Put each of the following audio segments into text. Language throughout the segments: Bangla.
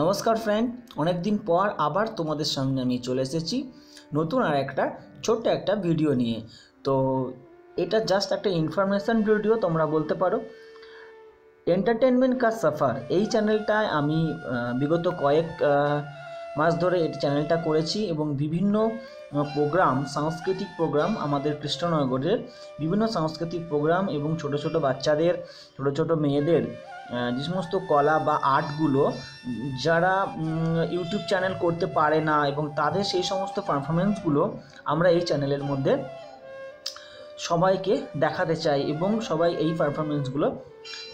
নমস্কার ফ্রেন্ড অনেক দিন পর আবার তোমাদের সামনে আমি চলে এসেছি নতুন আর একটা ছোট্ট একটা ভিডিও নিয়ে। তো এটা জাস্ট একটা ইনফরমেশান ভিডিও তোমরা বলতে পারো। এন্টারটেনমেন্ট কা সফার এই চ্যানেলটায় আমি বিগত কয়েক মাস ধরে এই চ্যানেলটা করেছি এবং বিভিন্ন প্রোগ্রাম সাংস্কৃতিক প্রোগ্রাম আমাদের কৃষ্ণনগরের বিভিন্ন সাংস্কৃতিক প্রোগ্রাম এবং ছোট ছোট বাচ্চাদের, ছোট ছোট মেয়েদের যে সমস্ত কলা বা আর্টগুলো যারা ইউটিউব চ্যানেল করতে পারে না এবং তাদের সেই সমস্ত পারফরমেন্সগুলো আমরা এই চ্যানেলের মধ্যে সবাইকে দেখাতে চাই এবং সবাই এই পারফরমেন্সগুলো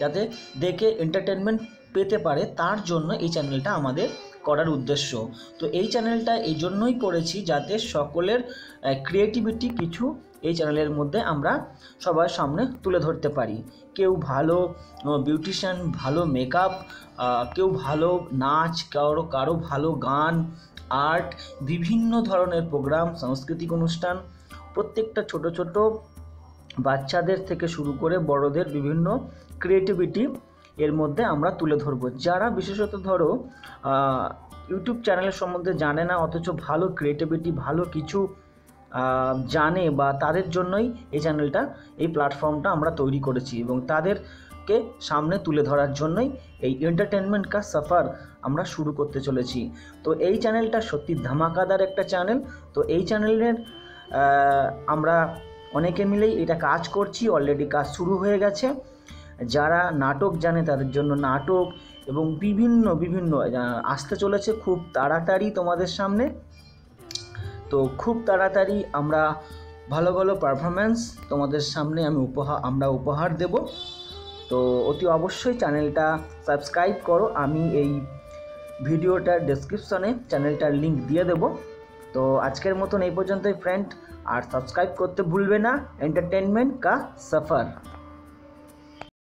যাতে দেখে এন্টারটেনমেন্ট পেতে পারে, তার জন্য এই চ্যানেলটা আমাদের করার উদ্দেশ্য। তো এই চ্যানেলটা এই জন্যই করেছি যাতে সকলের ক্রিয়েটিভিটি কিছু এই চ্যানেলের মধ্যে আমরা সবার সামনে তুলে ধরতে পারি। কেউ ভালো বিউটিশিয়ান ভালো মেকআপ কেউ ভালো নাচ, কারও কারও ভালো গান আর্ট বিভিন্ন ধরনের প্রোগ্রাম সাংস্কৃতিক অনুষ্ঠান, প্রত্যেকটা ছোট ছোট বাচ্চাদের থেকে শুরু করে বড়দের বিভিন্ন ক্রিয়েটিভিটি এর মধ্যে আমরা তুলে ধরবো। যারা বিশেষত ধরো ইউটিউব চ্যানেলের সম্বন্ধে জানে না, অথচ ভালো ক্রিয়েটিভিটি ভালো কিছু জানে বা তাদের জন্যই এই চ্যানেলটা, এই প্ল্যাটফর্মটা আমরা তৈরি করেছি এবং তাদেরকে সামনে তুলে ধরার জন্যই এই এন্টারটেনমেন্ট কা সফর আমরা শুরু করতে চলেছি। তো এই চ্যানেলটা সত্যি ধামাকাদার একটা চ্যানেল। তো এই চ্যানেলের আমরা অনেকে মিলেই এটা কাজ করছি অলরেডি কাজ শুরু হয়ে গেছে। যারা নাটক জানে তাদের জন্য নাটক এবং বিভিন্ন বিভিন্ন আসতে চলেছে খুব তাড়াতাড়ি তোমাদের সামনে। তো খুব তাড়াতাড়ি আমরা ভালো ভালো পারফরমেন্স তোমাদের সামনে আমি উপহার আমরা উপহার দেব। তো অতি অবশ্যই চ্যানেলটা সাবস্ক্রাইব করো। আমি এই ভিডিওটার ডেসক্রিপশনে চ্যানেলটার লিঙ্ক দিয়ে দেব। তো আজকের মতন এই পর্যন্তই ফ্রেন্ড আর সাবস্ক্রাইব করতে ভুলবে না। এন্টারটেনমেন্ট কা সফর